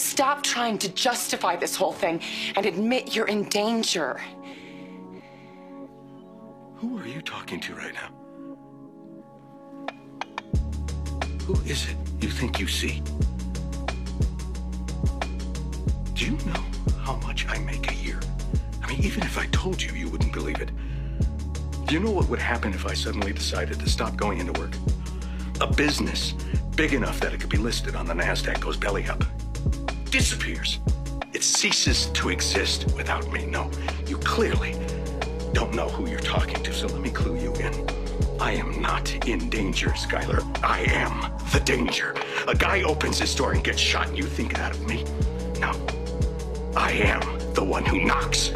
Stop trying to justify this whole thing and admit you're in danger. Who are you talking to right now? Who is it you think you see? Do you know how much I make a year? I mean, even if I told you, you wouldn't believe it. Do you know what would happen if I suddenly decided to stop going into work? A business big enough that it could be listed on the NASDAQ goes belly up. Disappears. It ceases to exist without me. No, you clearly don't know who you're talking to, so let me clue you in. I am not in danger, Skyler. I am the danger. A guy opens his door and gets shot, and you think that of me? No. I am the one who knocks.